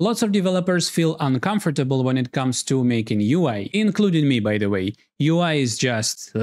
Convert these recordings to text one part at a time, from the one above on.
Lots of developers feel uncomfortable when it comes to making UI, including me by the way. UI is just.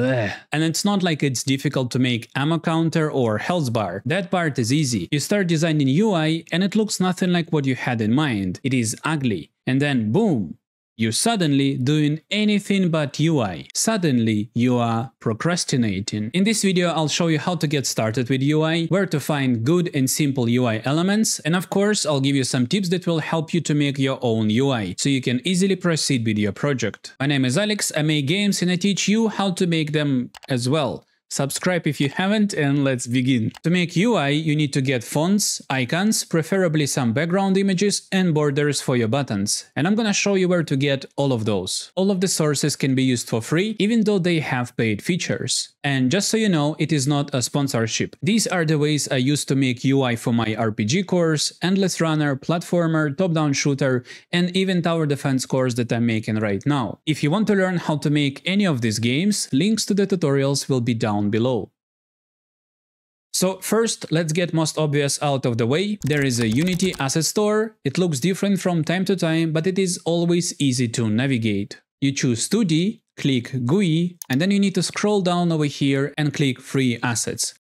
And it's not like it's difficult to make ammo counter or health bar. That part is easy. You start designing UI and it looks nothing like what you had in mind. It is ugly. And then boom, you're suddenly doing anything but UI. Suddenly, you are procrastinating. In this video, I'll show you how to get started with UI, where to find good and simple UI elements, and of course, I'll give you some tips that will help you to make your own UI, so you can easily proceed with your project. My name is Alex, I make games and I teach you how to make them as well. Subscribe if you haven't and let's begin. To make UI, you need to get fonts, icons, preferably some background images and borders for your buttons. And I'm gonna show you where to get all of those. All of the sources can be used for free, even though they have paid features. And just so you know, it is not a sponsorship. These are the ways I use to make UI for my RPG course, Endless Runner, Platformer, Top-Down Shooter, and even Tower Defense course that I'm making right now. If you want to learn how to make any of these games, links to the tutorials will be down down below. So first, let's get most obvious out of the way. There is a Unity asset store. It looks different from time to time, but it is always easy to navigate. You choose 2D, click GUI, and then you need to scroll down over here and click Free Assets.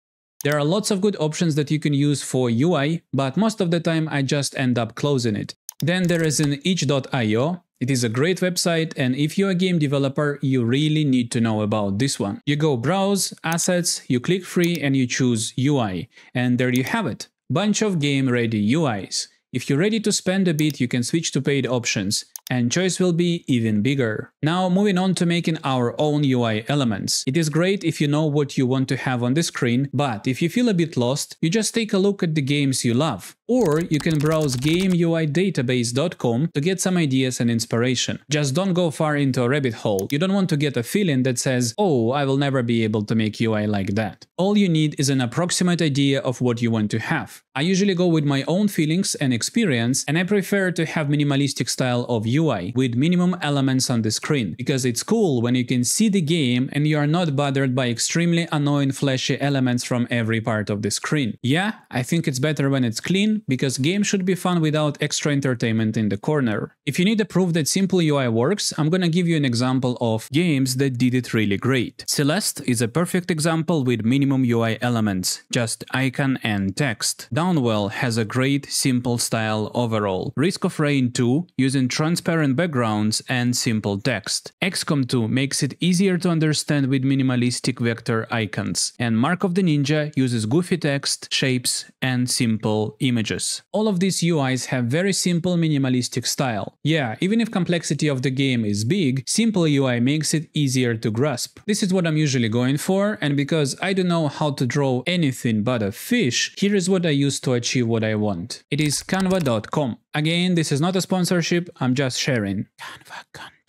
There are lots of good options that you can use for UI, but most of the time I just end up closing it. Then there is an itch.io. It is a great website and if you're a game developer, you really need to know about this one. You go browse, assets, you click free and you choose UI. And there you have it. Bunch of game ready UIs. If you're ready to spend a bit, you can switch to paid options and choice will be even bigger. Now moving on to making our own UI elements. It is great if you know what you want to have on the screen, but if you feel a bit lost, you just take a look at the games you love. Or you can browse gameuidatabase.com to get some ideas and inspiration. Just don't go far into a rabbit hole. You don't want to get a feeling that says, oh, I will never be able to make UI like that. All you need is an approximate idea of what you want to have. I usually go with my own feelings and experience, and I prefer to have minimalistic style of UI with minimum elements on the screen, because it's cool when you can see the game and you are not bothered by extremely annoying flashy elements from every part of the screen. Yeah, I think it's better when it's clean, because games should be fun without extra entertainment in the corner. If you need a proof that simple UI works, I'm gonna give you an example of games that did it really great. Celeste is a perfect example with minimum UI elements, just icon and text. Downwell has a great simple style overall. Risk of Rain 2 using transparent backgrounds and simple text. XCOM 2 makes it easier to understand with minimalistic vector icons. And Mark of the Ninja uses goofy text, shapes and simple images images. All of these UIs have very simple minimalistic style. Yeah, even if complexity of the game is big, simple UI makes it easier to grasp. This is what I'm usually going for, and because I don't know how to draw anything but a fish, here is what I use to achieve what I want. It is canva.com. Again, this is not a sponsorship, I'm just sharing. Canva contact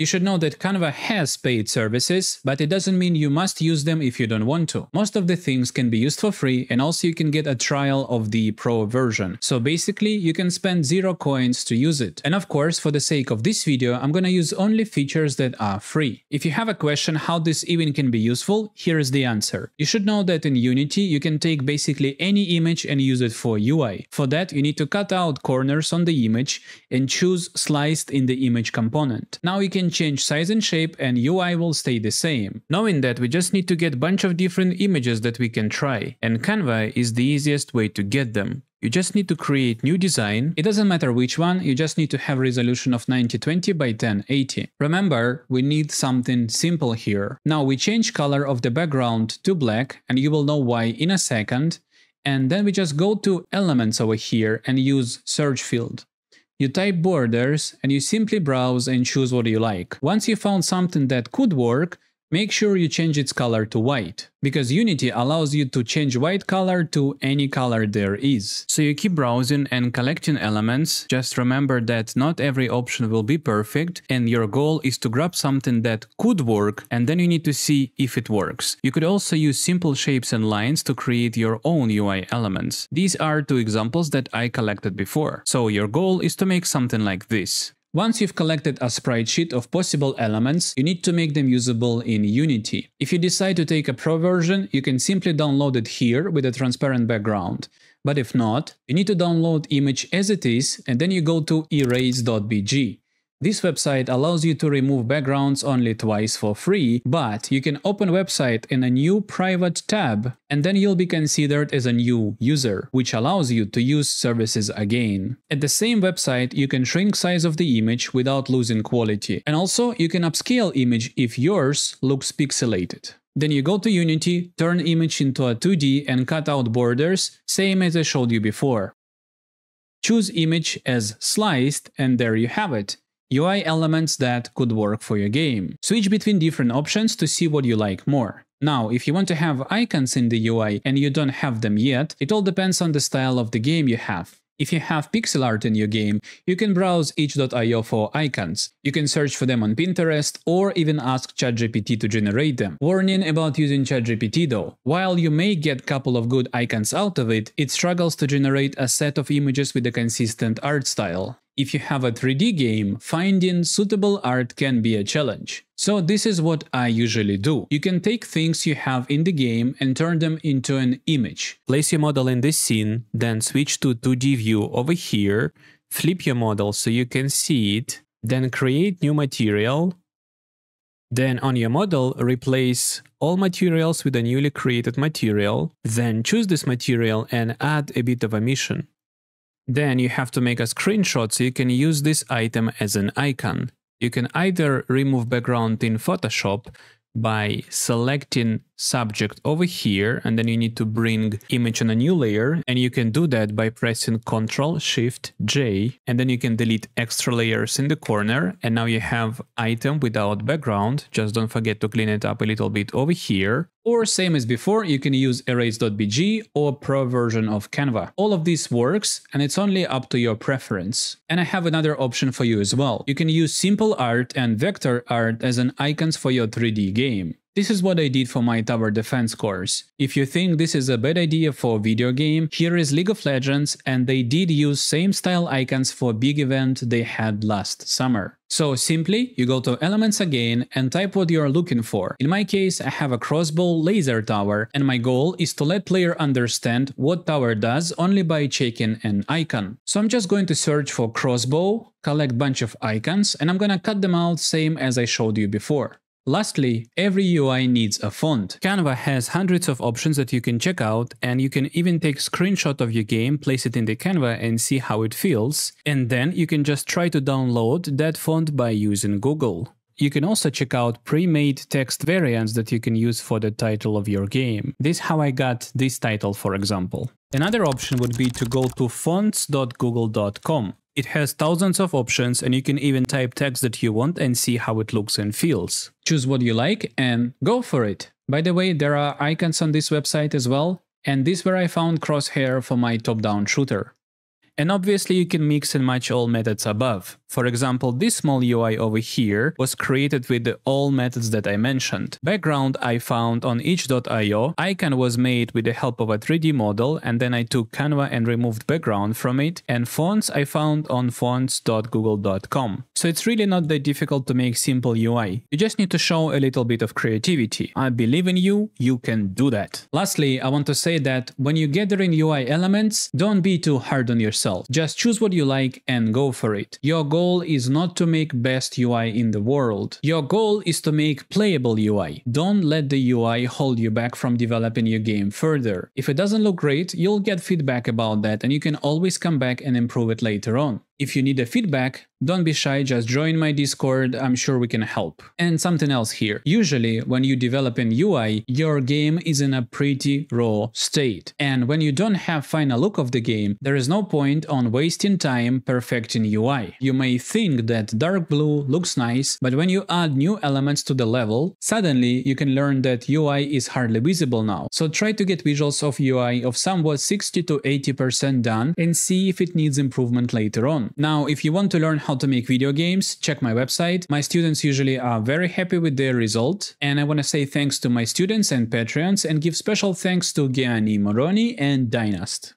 you should know that Canva has paid services, but it doesn't mean you must use them if you don't want to. Most of the things can be used for free and also you can get a trial of the pro version. So basically you can spend zero coins to use it. And of course, for the sake of this video, I'm gonna use only features that are free. If you have a question how this even can be useful, here is the answer. You should know that in Unity you can take basically any image and use it for UI. For that you need to cut out corners on the image and choose sliced in the image component. Now you can change size and shape and UI will stay the same. Knowing that we just need to get bunch of different images that we can try, and Canva is the easiest way to get them. You just need to create new design. It doesn't matter which one, you just need to have resolution of 1920 by 1080. Remember, we need something simple here. Now we change color of the background to black and you will know why in a second. And then we just go to elements over here and use search field. You type borders and you simply browse and choose what you like. Once you found something that could work, make sure you change its color to white because Unity allows you to change white color to any color there is. So you keep browsing and collecting elements, just remember that not every option will be perfect and your goal is to grab something that could work and then you need to see if it works. You could also use simple shapes and lines to create your own UI elements. These are two examples that I collected before. So your goal is to make something like this. Once you've collected a sprite sheet of possible elements, you need to make them usable in Unity. If you decide to take a pro version, you can simply download it here with a transparent background. But if not, you need to download image as it is and then you go to erase.bg. This website allows you to remove backgrounds only twice for free, but you can open website in a new private tab and then you'll be considered as a new user, which allows you to use services again. At the same website, you can shrink size of the image without losing quality. And also, you can upscale image if yours looks pixelated. Then you go to Unity, turn image into a 2D and cut out borders, same as I showed you before. Choose image as sliced and there you have it. UI elements that could work for your game. Switch between different options to see what you like more. Now, if you want to have icons in the UI and you don't have them yet, it all depends on the style of the game you have. If you have pixel art in your game, you can browse itch.io for icons. You can search for them on Pinterest or even ask ChatGPT to generate them. Warning about using ChatGPT though. While you may get a couple of good icons out of it, it struggles to generate a set of images with a consistent art style. If you have a 3D game, finding suitable art can be a challenge. So this is what I usually do. You can take things you have in the game and turn them into an image. Place your model in this scene, then switch to 2D view over here, flip your model so you can see it, then create new material, then on your model, replace all materials with a newly created material, then choose this material and add a bit of emission. Then you have to make a screenshot so you can use this item as an icon. You can either remove background in Photoshop by selecting subject over here and then you need to bring image on a new layer and you can do that by pressing Ctrl Shift J and then you can delete extra layers in the corner and now you have item without background just don't forget to clean it up a little bit over here or same as before, you can use erase.bg or pro version of Canva. All of this works and it's only up to your preference. And I have another option for you as well. You can use simple art and vector art as an icons for your 3D game. This is what I did for my tower defense course. If you think this is a bad idea for a video game, here is League of Legends and they did use same style icons for big event they had last summer. So simply, you go to elements again and type what you are looking for. In my case, I have a crossbow laser tower and my goal is to let player understand what tower does only by checking an icon. So I'm just going to search for crossbow, collect bunch of icons and I'm gonna cut them out same as I showed you before. Lastly, every UI needs a font. Canva has hundreds of options that you can check out and you can even take a screenshot of your game, place it in the Canva and see how it feels. And then you can just try to download that font by using Google. You can also check out pre-made text variants that you can use for the title of your game. This is how I got this title for example. Another option would be to go to fonts.google.com. It has thousands of options and you can even type text that you want and see how it looks and feels. Choose what you like and go for it. By the way, there are icons on this website as well, and this where I found crosshair for my top-down shooter. And obviously you can mix and match all methods above. For example, this small UI over here was created with all methods that I mentioned. Background I found on itch.io, icon was made with the help of a 3D model and then I took Canva and removed background from it and fonts I found on fonts.google.com. So it's really not that difficult to make simple UI. You just need to show a little bit of creativity. I believe in you, you can do that. Lastly, I want to say that when you gathering UI elements, don't be too hard on yourself. Just choose what you like and go for it. Your goal goal is not to make best UI in the world. Your goal is to make playable UI. Don't let the UI hold you back from developing your game further. If it doesn't look great, you'll get feedback about that and you can always come back and improve it later on. If you need a feedback, don't be shy, just join my Discord, I'm sure we can help. And something else here. Usually, when you develop an UI, your game is in a pretty raw state. And when you don't have final look of the game, there is no point on wasting time perfecting UI. You may think that dark blue looks nice, but when you add new elements to the level, suddenly you can learn that UI is hardly visible now. So try to get visuals of UI of somewhat 60 to 80% done and see if it needs improvement later on. Now, if you want to learn how to make video games, check my website. My students usually are very happy with their result. And I want to say thanks to my students and Patreons and give special thanks to Gianni Moroni and Dynast.